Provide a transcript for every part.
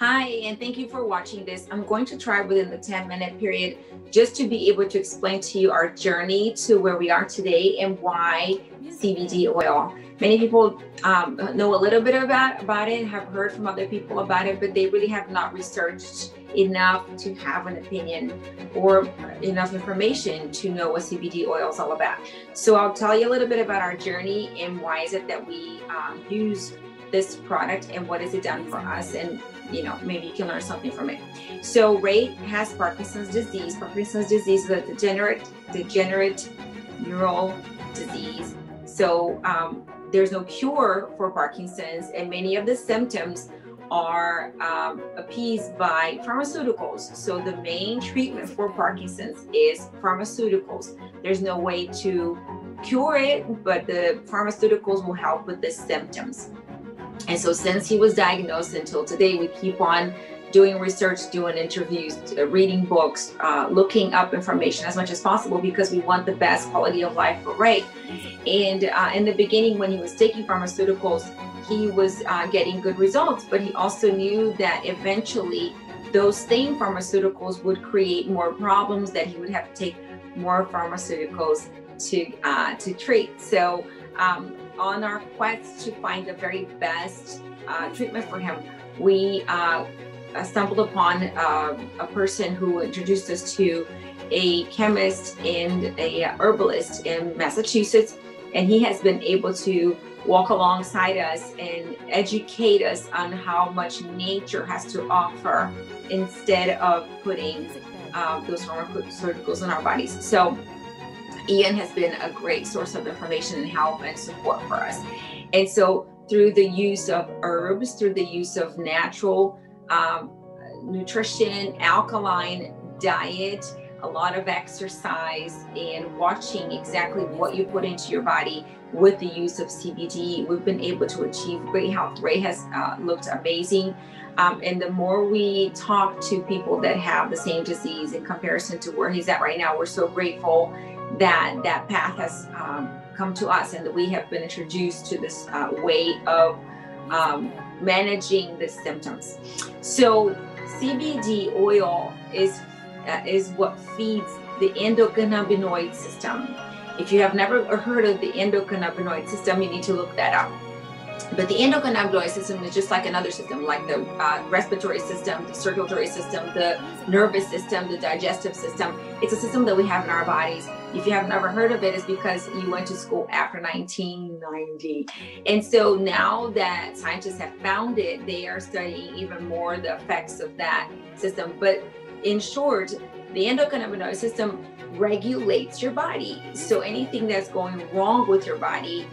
Hi, and thank you for watching this. I'm going to try within the 10 minute period just to be able to explain to you our journey to where we are today and why CBD oil. Many people um, know a little bit about, about it, have heard from other people about it, but they really have not researched enough to have an opinion or enough information to know what CBD oil is all about. So I'll tell you a little bit about our journey and why is it that we um, use this product and what has it done for us and you know maybe you can learn something from it. So ray has parkinson's disease. Parkinson's disease is a degenerate degenerate neural disease. So um, there's no cure for parkinson's and many of the symptoms are um, appeased by pharmaceuticals. So the main treatment for parkinson's is pharmaceuticals. There's no way to cure it but the pharmaceuticals will help with the symptoms and so since he was diagnosed until today, we keep on doing research, doing interviews, uh, reading books, uh, looking up information as much as possible because we want the best quality of life for Ray. And uh, in the beginning, when he was taking pharmaceuticals, he was uh, getting good results, but he also knew that eventually those same pharmaceuticals would create more problems that he would have to take more pharmaceuticals to uh, to treat. So um, on our quest to find the very best uh, treatment for him, we uh, stumbled upon uh, a person who introduced us to a chemist and a herbalist in Massachusetts, and he has been able to walk alongside us and educate us on how much nature has to offer instead of putting uh, those pharmaceuticals in our bodies. So Ian has been a great source of information and help and support for us. And so, through the use of herbs, through the use of natural um, nutrition, alkaline diet, a lot of exercise, and watching exactly what you put into your body with the use of CBD, we've been able to achieve great health. Ray has uh, looked amazing. Um, and the more we talk to people that have the same disease in comparison to where he's at right now, we're so grateful that that path has um, come to us and that we have been introduced to this uh, way of um, managing the symptoms. So CBD oil is uh, is what feeds the endocannabinoid system. If you have never heard of the endocannabinoid system, you need to look that up. But the endocannabinoid system is just like another system, like the uh, respiratory system, the circulatory system, the nervous system, the digestive system. It's a system that we have in our bodies. If you have never heard of it, it's because you went to school after 1990. And so now that scientists have found it, they are studying even more the effects of that system. But in short, the endocannabinoid system regulates your body. So anything that's going wrong with your body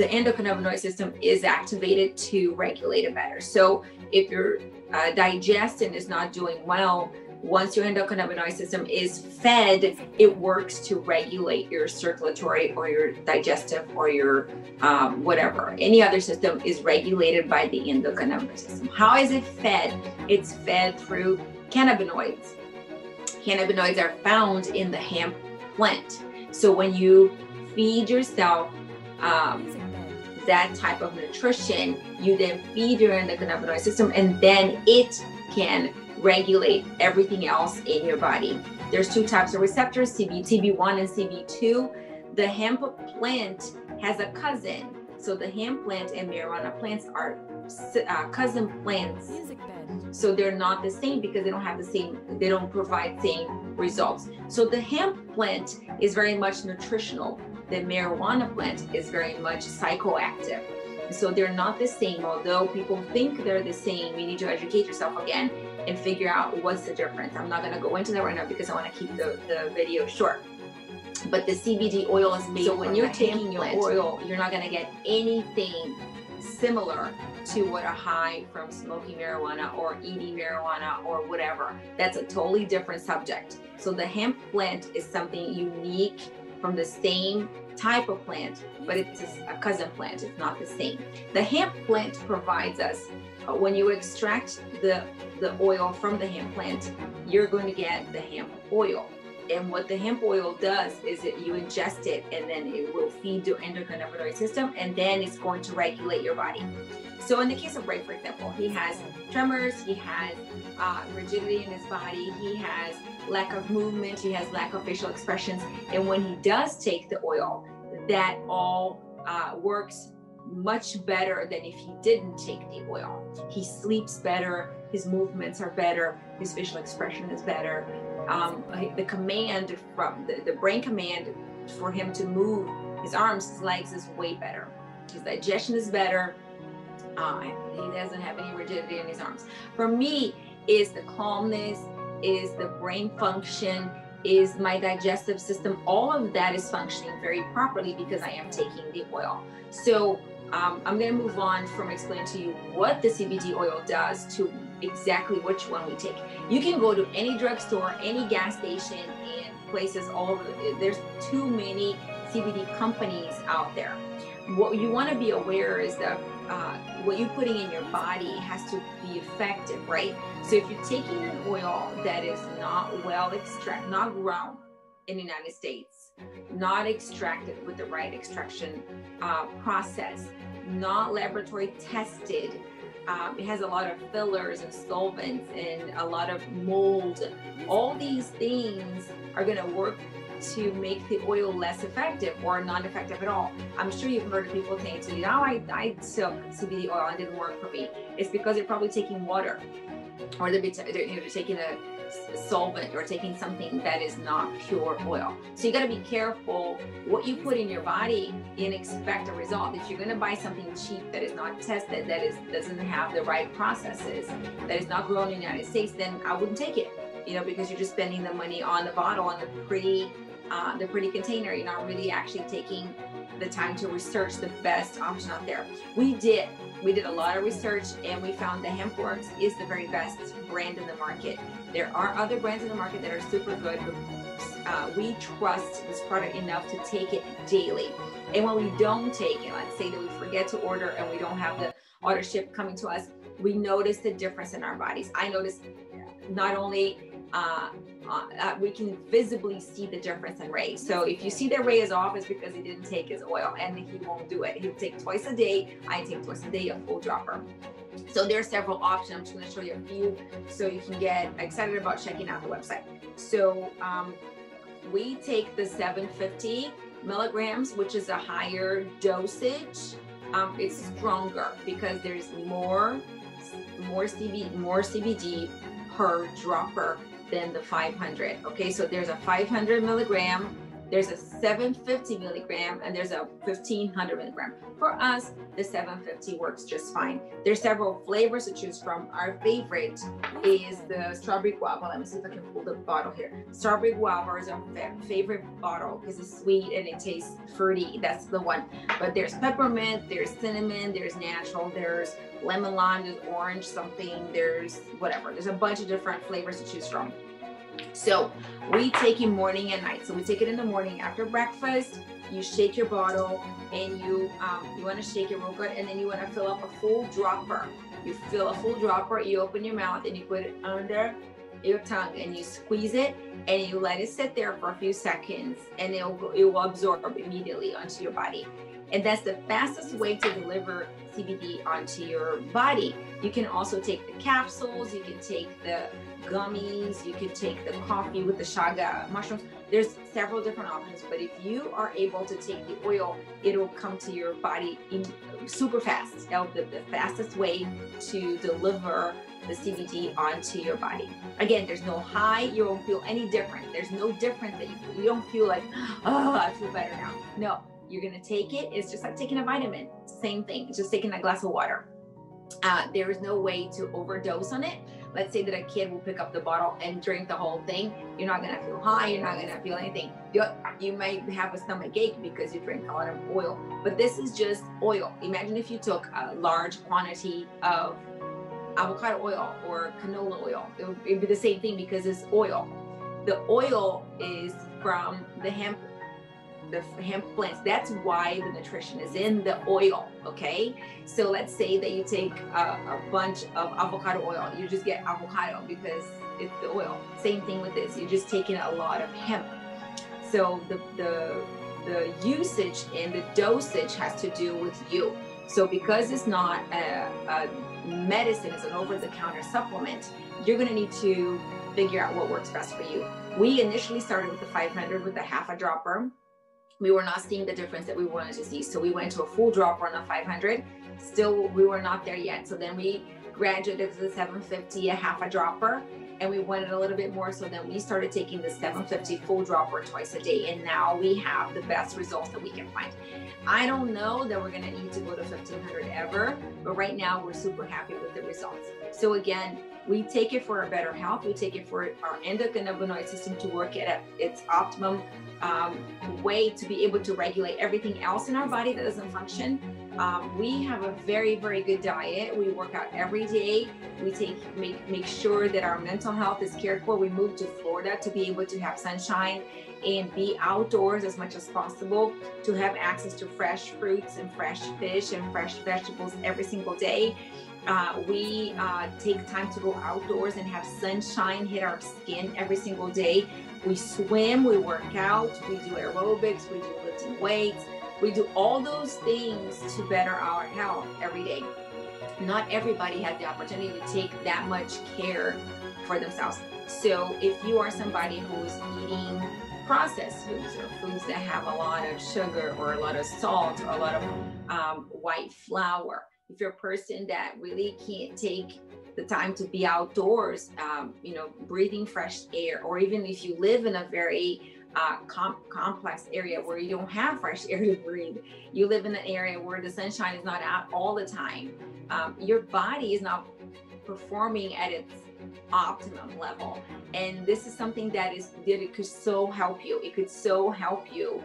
the endocannabinoid system is activated to regulate it better. So if your uh, digestion is not doing well, once your endocannabinoid system is fed, it works to regulate your circulatory or your digestive or your um, whatever. Any other system is regulated by the endocannabinoid system. How is it fed? It's fed through cannabinoids. Cannabinoids are found in the hemp plant. So when you feed yourself um, that type of nutrition, you then feed your endocannabinoid system, and then it can regulate everything else in your body. There's two types of receptors, CB, CB1 and CB2. The hemp plant has a cousin. So the hemp plant and marijuana plants are uh, cousin plants. So they're not the same because they don't have the same, they don't provide same results. So the hemp plant is very much nutritional the marijuana plant is very much psychoactive. So they're not the same, although people think they're the same. You need to educate yourself again and figure out what's the difference. I'm not going to go into that right now because I want to keep the, the video short. But the CBD oil is made. So when you're taking your oil, you're not going to get anything similar to what a high from smoking marijuana or eating marijuana or whatever. That's a totally different subject. So the hemp plant is something unique from the same type of plant, but it's a cousin plant. It's not the same. The hemp plant provides us, when you extract the, the oil from the hemp plant, you're going to get the hemp oil. And what the hemp oil does is that you ingest it and then it will feed your endocannabinoid system and then it's going to regulate your body. So in the case of Ray, for example, he has tremors, he has uh, rigidity in his body, he has lack of movement, he has lack of facial expressions. And when he does take the oil, that all uh, works much better than if he didn't take the oil. He sleeps better, his movements are better, his facial expression is better. Um, the command from the, the brain command for him to move his arms, his legs is way better. His digestion is better. Uh, he doesn't have any rigidity in his arms. For me, is the calmness, is the brain function, is my digestive system. All of that is functioning very properly because I am taking the oil. So um, I'm going to move on from explaining to you what the CBD oil does to exactly which one we take. You can go to any drugstore, any gas station, and places all over. The, there's too many CBD companies out there. What you want to be aware is that uh, what you're putting in your body has to be effective, right? So if you're taking an oil that is not well extracted, not grown in the United States, not extracted with the right extraction uh, process, not laboratory tested. Um, it has a lot of fillers and solvents and a lot of mold. All these things are going to work to make the oil less effective or not effective at all. I'm sure you've heard people saying to you, "Oh, I, I took CBD oil and it didn't work for me." It's because they're probably taking water, or they're, you know, they're taking a solvent or taking something that is not pure oil. So you got to be careful what you put in your body and expect a result. If you're going to buy something cheap that is not tested, that is doesn't have the right processes, that is not grown in the United States, then I wouldn't take it. You know, because you're just spending the money on the bottle and the pretty, uh, the pretty container. You're not really actually taking the time to research the best option out there. We did. We did a lot of research and we found the HempWorx is the very best brand in the market. There are other brands in the market that are super good, but uh, we trust this product enough to take it daily. And when we don't take it, let's say that we forget to order and we don't have the order ship coming to us, we notice the difference in our bodies. I notice not only uh, uh, we can visibly see the difference in Ray. So if you see that Ray is off, it's because he didn't take his oil and he won't do it. He'll take twice a day. I take twice a day a full dropper. So there are several options. I'm just going to show you a few so you can get excited about checking out the website. So um, we take the 750 milligrams, which is a higher dosage. Um, it's stronger because there's more more CBD more CBD per dropper than the 500. Okay, so there's a 500 milligram there's a 750 milligram and there's a 1500 milligram. For us, the 750 works just fine. There's several flavors to choose from. Our favorite is the strawberry guava. Let me see if I can pull the bottle here. Strawberry guava is our favorite bottle because it's sweet and it tastes fruity. That's the one. But there's peppermint, there's cinnamon, there's natural, there's lemon lime, there's orange something, there's whatever. There's a bunch of different flavors to choose from. So we take it morning and night. So we take it in the morning after breakfast. You shake your bottle and you um, you want to shake it real good, and then you want to fill up a full dropper. You fill a full dropper. You open your mouth and you put it under your tongue and you squeeze it and you let it sit there for a few seconds and it will, it will absorb immediately onto your body. And that's the fastest way to deliver CBD onto your body. You can also take the capsules, you can take the gummies, you can take the coffee with the chaga mushrooms. There's several different options, but if you are able to take the oil, it'll come to your body in super fast. The, the fastest way to deliver the CBD onto your body. Again, there's no high, you won't feel any different. There's no different that you, you don't feel like, oh, I feel better now. No, you're gonna take it. It's just like taking a vitamin. Same thing. It's just taking a glass of water. Uh, there is no way to overdose on it. Let's say that a kid will pick up the bottle and drink the whole thing. You're not gonna feel high. You're not gonna feel anything. You, you might have a stomach ache because you drink a lot of oil. But this is just oil. Imagine if you took a large quantity of avocado oil or canola oil. It would be the same thing because it's oil. The oil is from the hemp the hemp plants. That's why the nutrition is in the oil. Okay. So let's say that you take a, a bunch of avocado oil. You just get avocado because it's the oil. Same thing with this. You're just taking a lot of hemp. So the the the usage and the dosage has to do with you. So because it's not a, a medicine, it's an over-the-counter supplement, you're going to need to figure out what works best for you. We initially started with the 500 with a half a dropper. We were not seeing the difference that we wanted to see. So we went to a full drop on a 500. Still, we were not there yet. So then we graduated to the 750, a half a dropper and we wanted a little bit more. So then we started taking the 750 full dropper twice a day. And now we have the best results that we can find. I don't know that we're going to need to go to 1500 ever, but right now we're super happy with the results. So again, we take it for our better health. We take it for our endocannabinoid system to work at its optimum um, way to be able to regulate everything else in our body that doesn't function um, we have a very, very good diet. We work out every day. We take make make sure that our mental health is cared for. We moved to Florida to be able to have sunshine and be outdoors as much as possible, to have access to fresh fruits and fresh fish and fresh vegetables every single day. Uh, we uh, take time to go outdoors and have sunshine hit our skin every single day. We swim, we work out, we do aerobics, we do lifting weights we do all those things to better our health every day. Not everybody has the opportunity to take that much care for themselves. So if you are somebody who's eating processed foods or foods that have a lot of sugar or a lot of salt or a lot of um, white flour, if you're a person that really can't take the time to be outdoors, um, you know, breathing fresh air, or even if you live in a very uh, com- complex area where you don't have fresh air to breathe. You live in an area where the sunshine is not out all the time. Um, your body is not performing at its optimum level. And this is something that is that it could so help you. It could so help you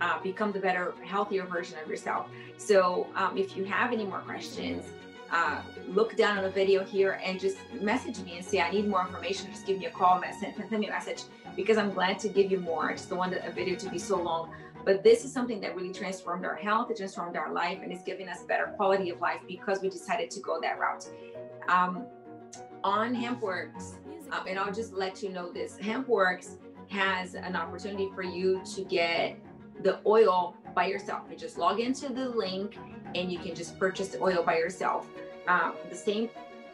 uh, become the better, healthier version of yourself. So um, if you have any more questions, uh, look down on the video here and just message me and say, I need more information. Just give me a call, send, send me a message because I'm glad to give you more. I just don't want a video to be so long. But this is something that really transformed our health, it transformed our life, and it's giving us better quality of life because we decided to go that route. Um, on HempWorx, um, and I'll just let you know this HempWorx has an opportunity for you to get the oil by yourself. You just log into the link and you can just purchase oil by yourself. Um, the same,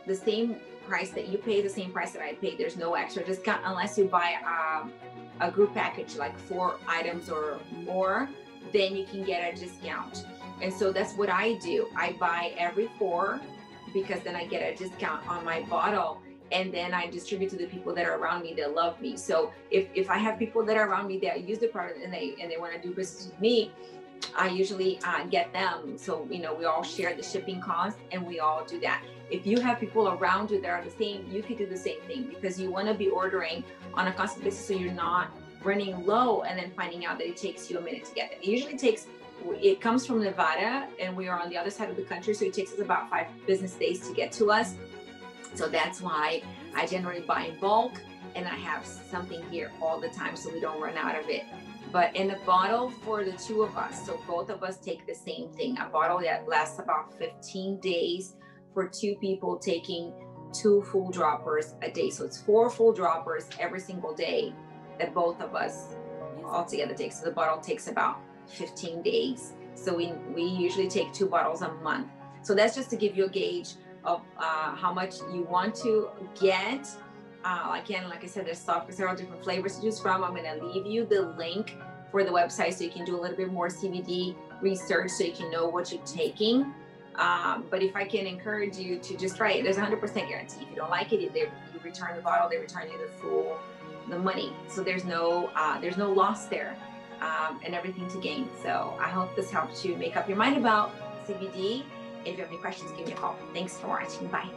the same price that you pay, the same price that I pay. There's no extra discount unless you buy um, a group package, like four items or more. Then you can get a discount. And so that's what I do. I buy every four because then I get a discount on my bottle and then I distribute to the people that are around me that love me. So if, if I have people that are around me that use the product and they and they want to do business with me, I usually uh, get them. So you know we all share the shipping cost and we all do that. If you have people around you that are the same, you can do the same thing because you want to be ordering on a constant basis so you're not running low and then finding out that it takes you a minute to get it. It usually takes it comes from Nevada and we are on the other side of the country, so it takes us about five business days to get to us. So that's why I generally buy in bulk and I have something here all the time so we don't run out of it. But in a bottle for the two of us, so both of us take the same thing. A bottle that lasts about 15 days for two people taking two full droppers a day. So it's four full droppers every single day that both of us altogether take. So the bottle takes about 15 days. So we, we usually take two bottles a month. So that's just to give you a gauge of uh, how much you want to get. Uh, again, like I said, there's several different flavors to choose from. I'm going to leave you the link for the website so you can do a little bit more CBD research so you can know what you're taking. Um, but if I can encourage you to just try it, there's a 100% guarantee. If you don't like it, they, you return the bottle, they return you the full the money. So there's no uh, there's no loss there, um, and everything to gain. So I hope this helps you make up your mind about CBD if you have any questions, give me a call. Thanks for watching. Bye.